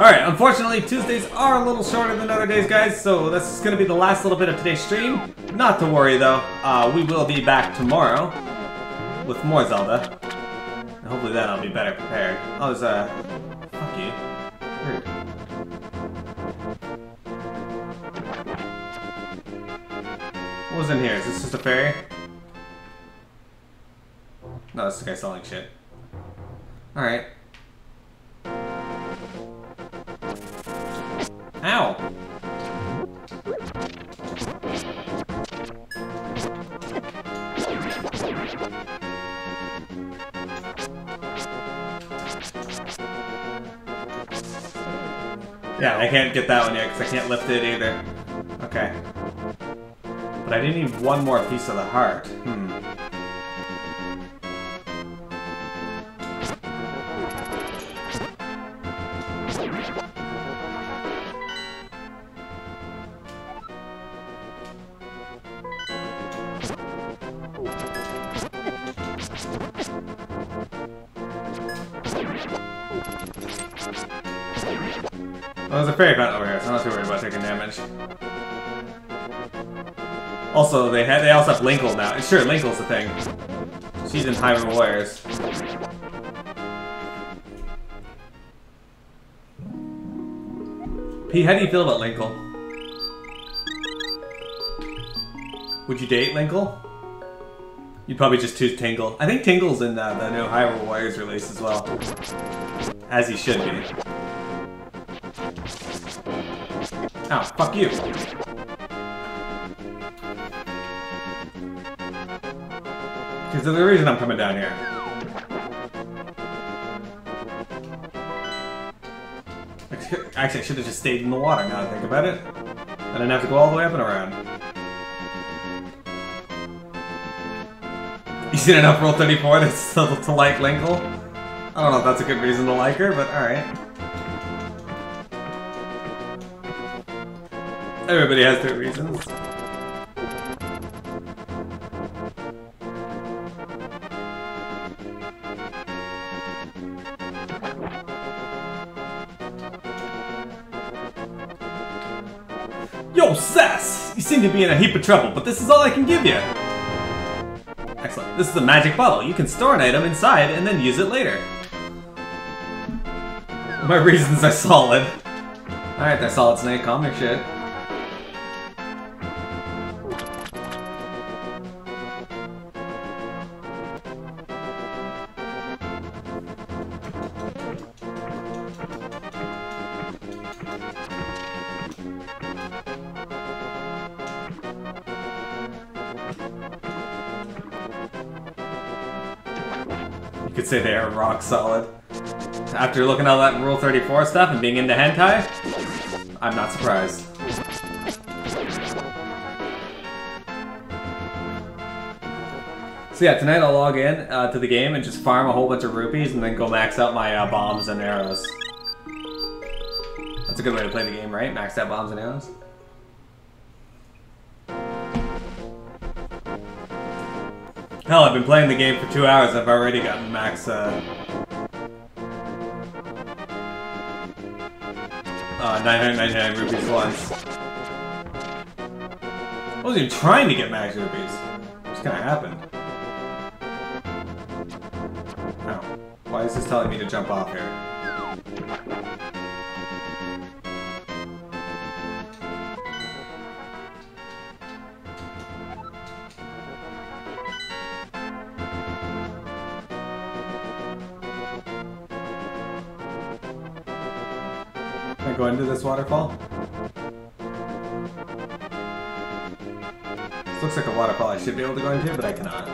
Alright, unfortunately, Tuesdays are a little shorter than other days, guys, so this is going to be the last little bit of today's stream. Not to worry, though. Uh, we will be back tomorrow with more Zelda. And hopefully then I'll be better prepared. Oh, there's a... Fuck you. What was in here? Is this just a fairy? No, this is the guy selling shit. Alright. Ow! Yeah, I can't get that one yet because I can't lift it either. Okay. But I didn't need one more piece of the heart. Hmm. Also, they had they also have Linkle now. Sure, Linkle's the thing. She's in Hyrule Warriors. P, how do you feel about Linkle? Would you date Linkle? You'd probably just choose Tingle. I think Tingle's in uh, the new Hyrule Warriors release as well. As he should be. Oh, fuck you. Because there's a reason I'm coming down here. Actually, I should have just stayed in the water now I think about it. I didn't have to go all the way up and around. You seen enough Rule 34 to, to, to like Linkle? I don't know if that's a good reason to like her, but alright. Everybody has their reasons. Seem to be in a heap of trouble, but this is all I can give you. Excellent. This is a magic bottle. You can store an item inside and then use it later. My reasons are solid. Alright, that's solid snake. Calm your shit. Rock solid. After looking at all that Rule 34 stuff and being into hentai, I'm not surprised. So yeah, tonight I'll log in uh, to the game and just farm a whole bunch of rupees and then go max out my uh, bombs and arrows. That's a good way to play the game, right? Max out bombs and arrows. Hell, I've been playing the game for two hours. I've already gotten max, uh... Uh, 999 rupees once. I wasn't even trying to get max rupees. Just kinda happened. Oh. Why is this telling me to jump off here? Go into this waterfall? This looks like a waterfall I should be able to go into, but I cannot.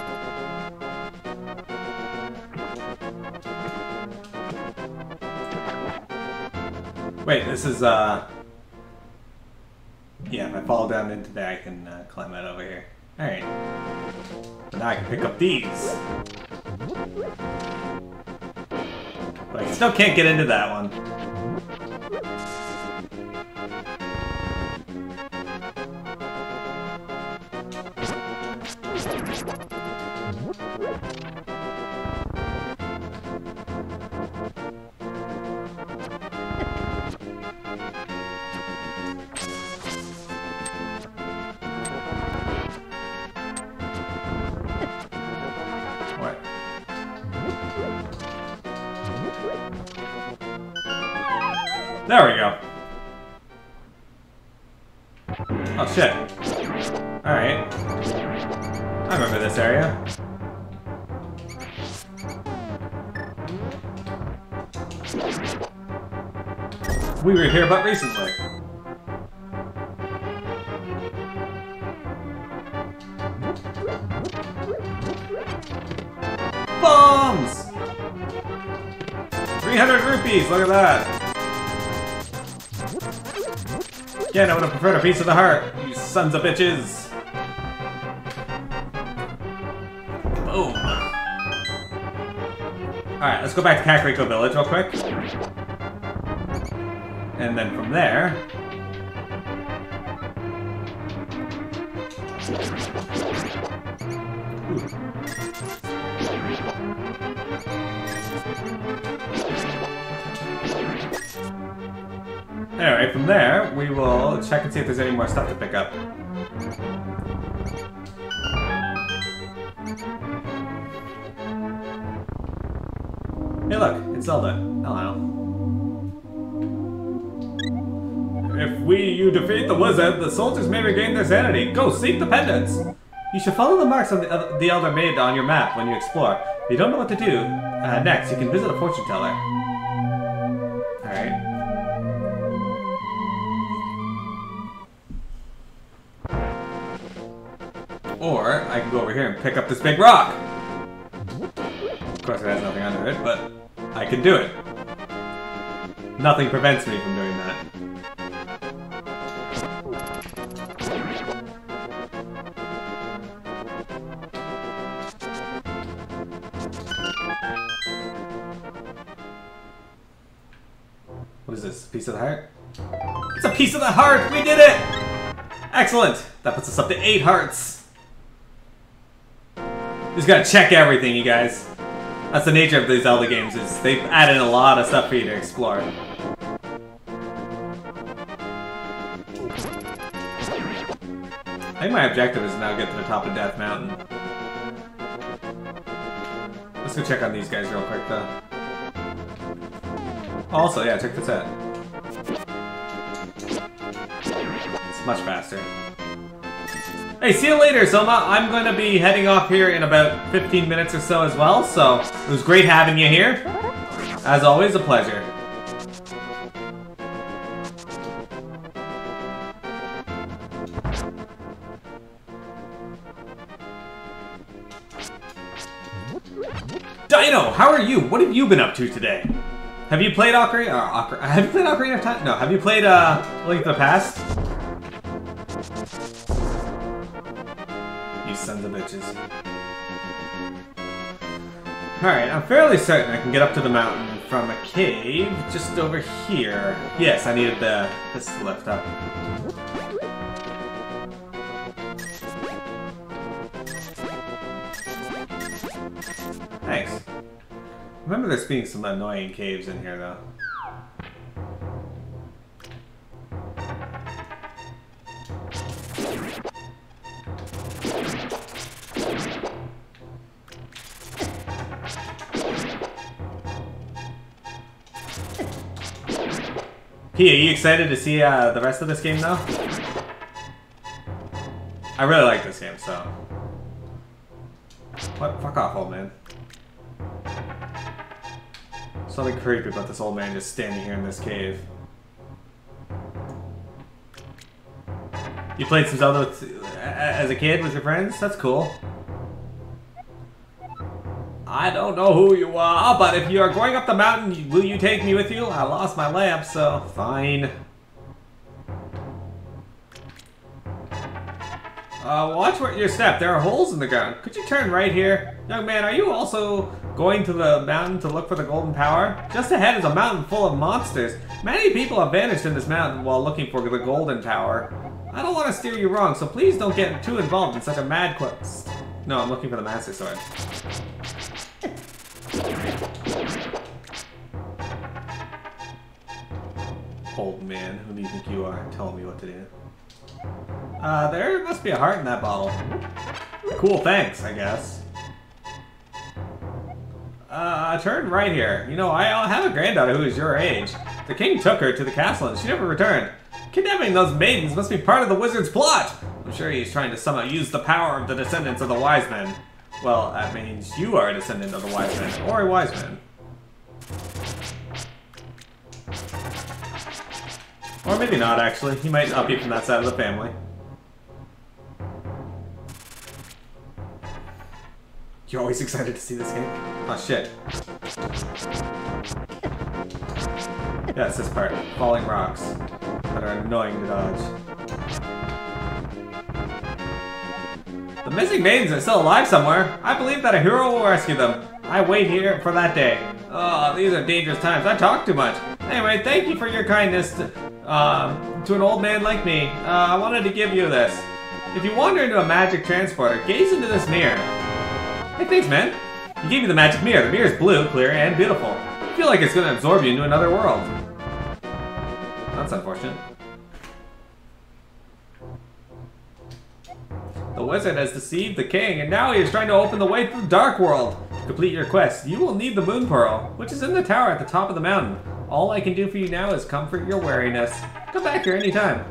Wait, this is, uh... Yeah, if I fall down into there, I can uh, climb out over here. Alright. Now I can pick up these. But I still can't get into that one. We were here but recently. Bombs! 300 rupees, look at that! Again, I would have preferred a piece of the heart, you sons of bitches! Let's go back to Kakariko Village real quick. And then from there... Anyway, from there, we will check and see if there's any more stuff to pick up. Zelda. Hello. If we you defeat the wizard, the soldiers may regain their sanity. Go seek the pendants! You should follow the marks on the, uh, the Elder made on your map when you explore. If you don't know what to do, uh, next, you can visit a fortune teller. Alright. Or, I can go over here and pick up this big rock! Of course, it has nothing under it, but I can do it. Nothing prevents me from doing that. What is this? Piece of the heart? It's a piece of the heart! We did it! Excellent! That puts us up to eight hearts. Just gotta check everything, you guys. That's the nature of these Zelda games, is they've added a lot of stuff for you to explore. I think my objective is now get to the top of Death Mountain. Let's go check on these guys real quick, though. Also, yeah, check this out. It's much faster. Hey, see you later, Soma. I'm going to be heading off here in about 15 minutes or so as well, so it was great having you here. As always, a pleasure. Dino, how are you? What have you been up to today? Have you played Ocarina? Uh, Ocar have you played Ocarina of Time? No. Have you played uh, Link to the Past? Alright, I'm fairly certain I can get up to the mountain from a cave just over here. Yes, I needed the this lift up. Thanks. Remember there's being some annoying caves in here, though. P, are you excited to see uh, the rest of this game, though? I really like this game, so... What? Fuck off, old man. Something creepy about this old man just standing here in this cave. You played some Zelda as a kid with your friends? That's cool. I don't know who you are, but if you are going up the mountain, will you take me with you? I lost my lamp, so fine. Uh, watch where your step. There are holes in the ground. Could you turn right here? Young man, are you also going to the mountain to look for the golden power? Just ahead is a mountain full of monsters. Many people have vanished in this mountain while looking for the golden power. I don't want to steer you wrong, so please don't get too involved in such a mad quest. No, I'm looking for the Master Sword. Old man, who do you think you are telling me what to do? Uh, there must be a heart in that bottle. Cool, thanks, I guess. Uh, turn right here. You know, I have a granddaughter who is your age. The king took her to the castle and she never returned. Kidnapping those maidens must be part of the wizard's plot. I'm sure he's trying to somehow use the power of the descendants of the wise men. Well, that means you are a descendant of the wise man, or a wise man. Or maybe not, actually. He might not be from that side of the family. You're always excited to see this game? Oh, shit. Yeah, it's this part. Falling rocks that are annoying to dodge. The missing maidens are still alive somewhere. I believe that a hero will rescue them. I wait here for that day. Oh, these are dangerous times. I talk too much. Anyway, thank you for your kindness to, uh, to an old man like me. Uh, I wanted to give you this. If you wander into a magic transporter, gaze into this mirror. Hey, thanks, man. You gave me the magic mirror. The mirror is blue, clear, and beautiful. I feel like it's going to absorb you into another world. That's unfortunate. The wizard has deceived the king, and now he is trying to open the way to the Dark World. To complete your quest, you will need the Moon Pearl, which is in the tower at the top of the mountain. All I can do for you now is comfort your weariness. Come back here anytime.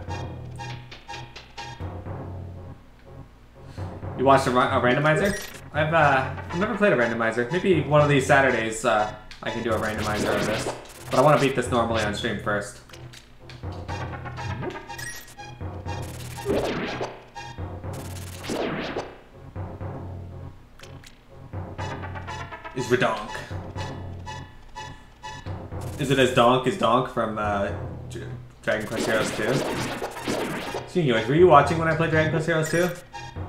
You watched a, a randomizer? I've uh, I've never played a randomizer. Maybe one of these Saturdays uh, I can do a randomizer of this. But I want to beat this normally on stream first. Redonk. Is it as donk as Donk from uh, Dragon Quest Heroes 2? So anyways, were you watching when I played Dragon Quest Heroes 2?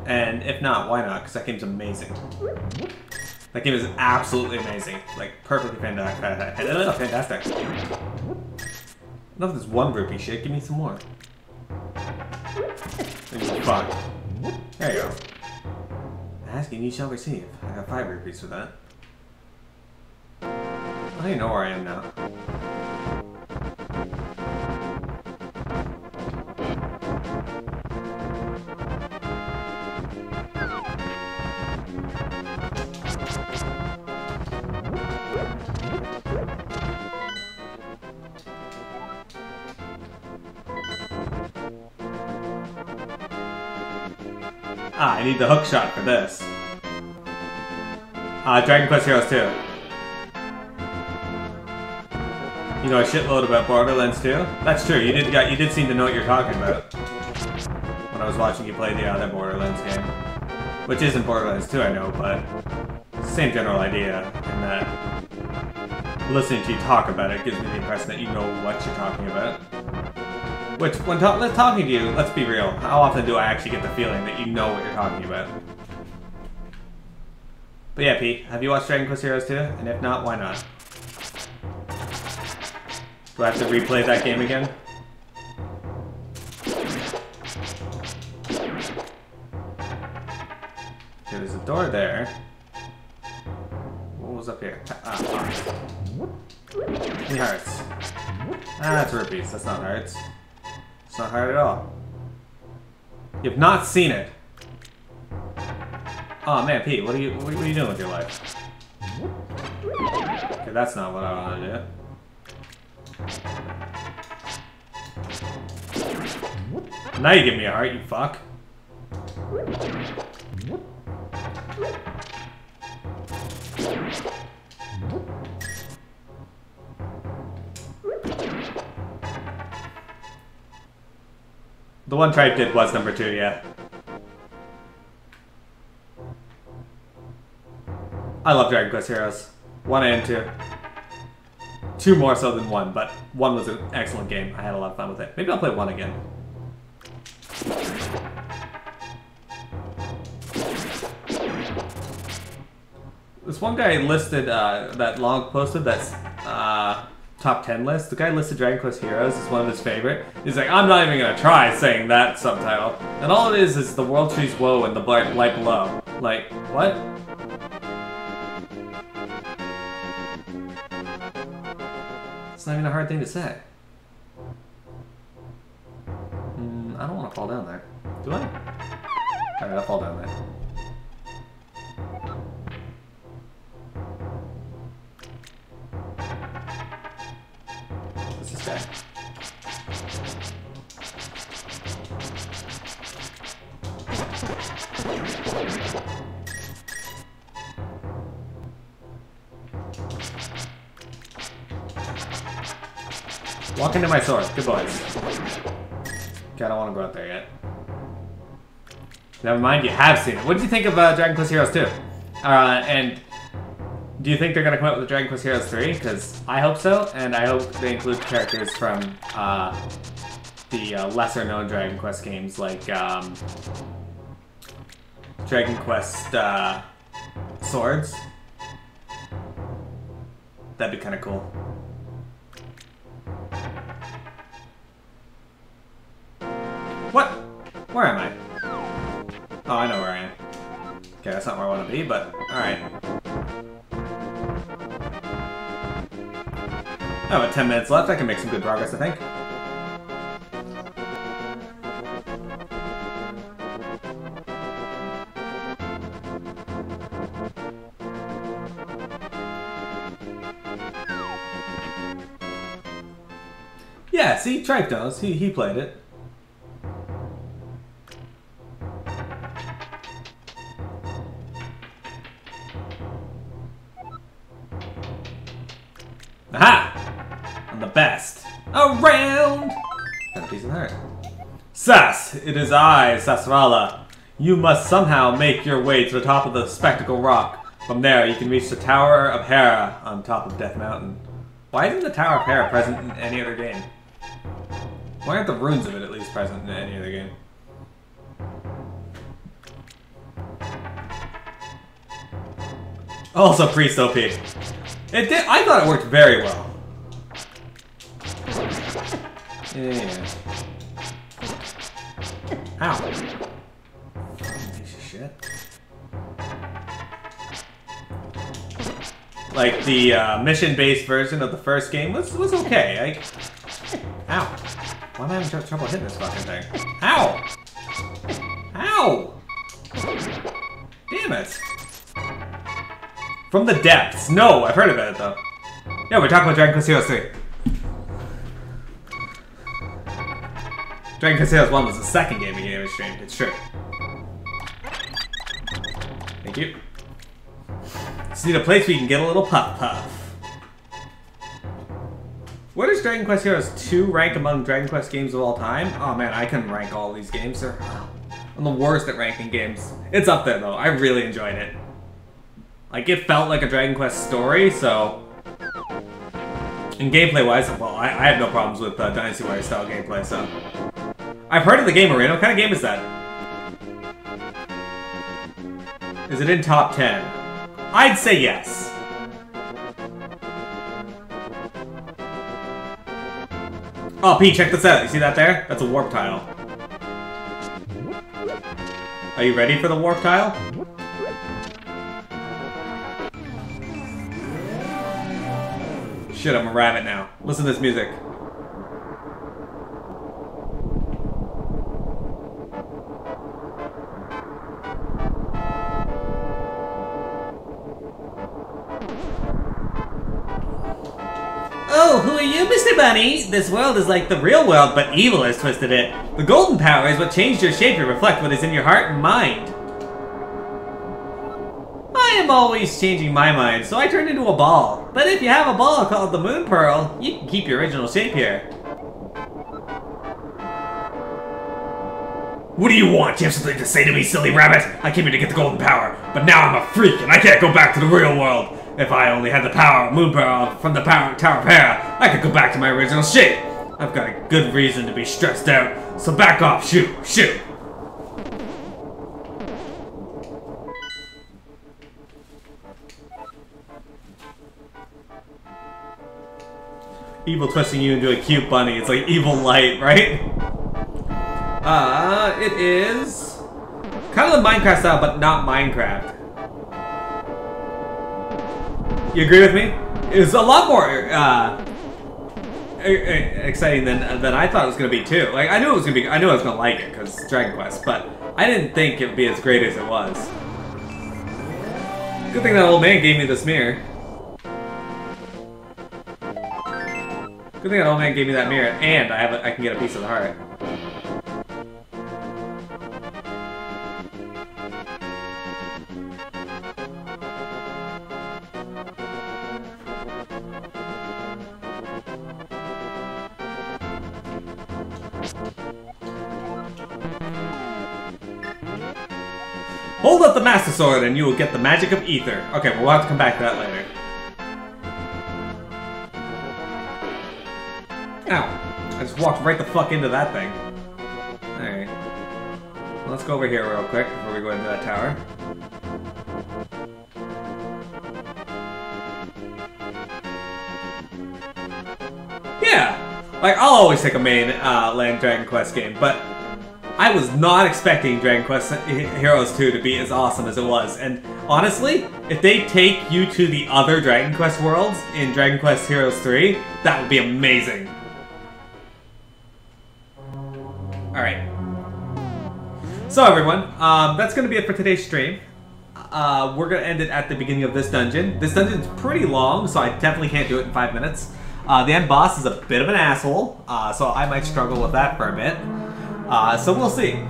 And if not, why not? Because that game's amazing. That game is absolutely amazing. Like, perfectly fantastic. Enough of this one rupee shit, give me some more. Fuck. There you go. Asking you shall receive. I got five rupees for that. I don't even know where I am now. Ah, I need the hook shot for this. Uh, Dragon Quest Heroes 2. You know a shitload about Borderlands 2? That's true, you did got you did seem to know what you're talking about. When I was watching you play the other Borderlands game. Which isn't Borderlands 2, I know, but same general idea in that listening to you talk about it gives me the impression that you know what you're talking about. Which, when ta talking to you, let's be real, how often do I actually get the feeling that you know what you're talking about? But yeah, Pete, have you watched Dragon Quest Heroes 2? And if not, why not? Do I have to replay that game again? Okay, there's a door there. What was up here? Ah, hearts. Hearts? Ah, that's rupees. That's not hearts. It's not hard at all. You've not seen it. Oh man, Pete, what are you what are you doing with your life? Okay, that's not what I want to do. Now you give me a heart, you fuck. The one Tripe did was number two, yeah. I love Dragon Quest Heroes. One and two. Two more so than one, but one was an excellent game. I had a lot of fun with it. Maybe I'll play one again. This one guy listed, uh, that long posted that's, uh, top 10 list, the guy listed Dragon Quest Heroes as one of his favorite. He's like, I'm not even gonna try saying that subtitle. And all it is is the world tree's woe and the light below. Like, what? It's not even a hard thing to say. Mm, I don't want to fall down there. Do I? Alright, I'll fall down there. Into my sword. Good boys. Okay, I don't want to go out there yet. Never mind, you have seen it. What did you think of uh, Dragon Quest Heroes 2? Uh, and do you think they're going to come out with Dragon Quest Heroes 3? Because I hope so, and I hope they include characters from uh, the uh, lesser-known Dragon Quest games like um, Dragon Quest uh, Swords. That'd be kind of cool. Where am I? Oh, I know where I am. Okay, that's not where I want to be, but alright. Have about 10 minutes left. I can make some good progress, I think. Yeah, see, Tripe knows. He, he played it. It is I, Sahasrahla. You must somehow make your way to the top of the Spectacle Rock. From there, you can reach the Tower of Hera on top of Death Mountain. Why isn't the Tower of Hera present in any other game? Why aren't the runes of it at least present in any other game? Also, Priest OP. It did. I thought it worked very well. Yeah. Ow. Piece of shit. Like the uh, mission-based version of the first game was was okay. I, ow. Why am I having trouble hitting this fucking thing? Ow! Ow! Damn it! From the depths. No, I've heard about it though. Yeah, we're talking about Dragon Quest Heroes 3. Dragon Quest Heroes 1 was the second game we ever streamed, it's true. Thank you. Just need a place you can get a little puff puff. Where does Dragon Quest Heroes 2 rank among Dragon Quest games of all time? Oh man, I couldn't rank all these games. They're, I'm the worst at ranking games. It's up there though. I really enjoyed it. Like, it felt like a Dragon Quest story, so... And gameplay-wise, well, I, I, have no problems with uh, Dynasty Warriors style gameplay, so... I've heard of the game Arena. What kind of game is that? Is it in top 10? I'd say yes. Oh, P, check this out. You see that there? That's a warp tile. Are you ready for the warp tile? Shit, I'm a rabbit now. Listen to this music. Oh, who are you, Mr. Bunny? This world is like the real world, but evil has twisted it. The golden power is what changed your shape to reflect what is in your heart and mind. I am always changing my mind, so I turned into a ball. But if you have a ball called the Moon Pearl, you can keep your original shape here. What do you want? You have something to say to me, silly rabbit? I came here to get the golden power, but now I'm a freak and I can't go back to the real world. If I only had the power of Moon Pearl from the power Tower of Hera, I could go back to my original shape. I've got a good reason to be stressed out, so back off, shoot, shoot. Evil twisting you into a cute bunny. It's like evil light, right? Uh, it is kind of the Minecraft style, but not Minecraft. You agree with me? It's a lot more uh, exciting than than I thought it was gonna be too. Like I knew it was gonna be. I knew I was gonna like it because Dragon Quest, but I didn't think it'd be as great as it was. Good thing that old man gave me this mirror. Good thing that old man gave me that mirror, and I have a, I can get a piece of the heart. The Master Sword and you will get the magic of Ether. Okay, we'll have to come back to that later. Ow. I just walked right the fuck into that thing. Alright. Well, let's go over here real quick before we go into that tower. Yeah! Like, I'll always take a main uh, land Dragon Quest game, but I was not expecting Dragon Quest Heroes 2 to be as awesome as it was. And honestly, if they take you to the other Dragon Quest worlds in Dragon Quest Heroes 3, that would be amazing. Alright. So everyone, um, that's going to be it for today's stream. Uh, we're going to end it at the beginning of this dungeon. This dungeon's pretty long, so I definitely can't do it in five minutes. Uh, the end boss is a bit of an asshole, uh, so I might struggle with that for a bit. Uh, so we'll see.